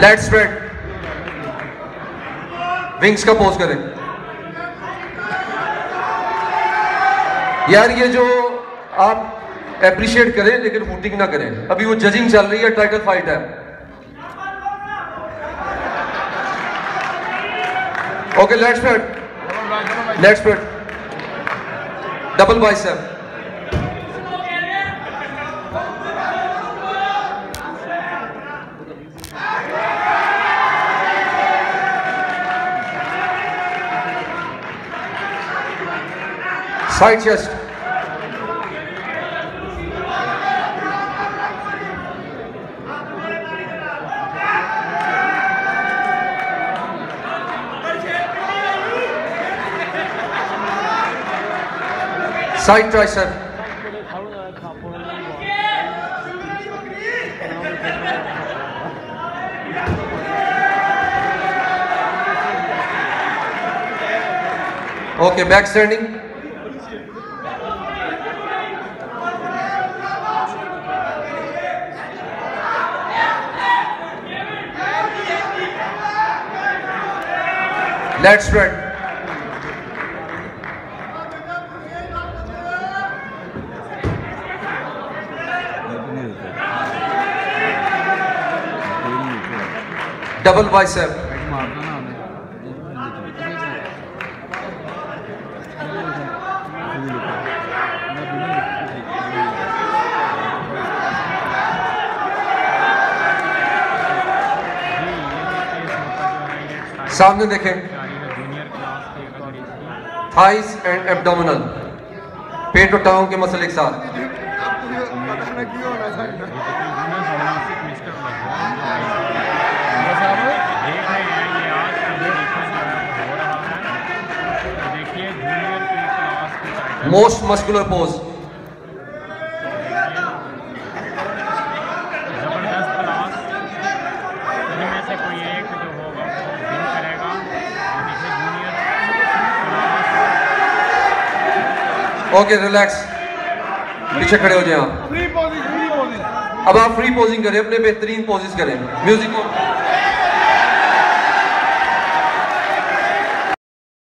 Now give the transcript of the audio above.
Late spread wings کا pose کریں یار یہ جو آپ اپریشیٹ کریں لیکن ہوٹنگ نہ کریں ابھی وہ ججنگ چل رہی ہے ٹائٹل فائٹ ہے okay lat spread lat spread double bicep Side chest. Side tricep. Okay, back standing. Lat spread. Double bicep. سامنے دیکھیں۔ تھائیس اینڈ ایبڈومنل پیٹ اور ٹاؤں کے مسئلے کے ساتھ۔ Most muscular pose okay relax پیچھے کھڑے ہو جائیں آپ۔ اب آپ فری پوزنگ کریں اپنے بہترین پوزز کریں۔ میوزک کو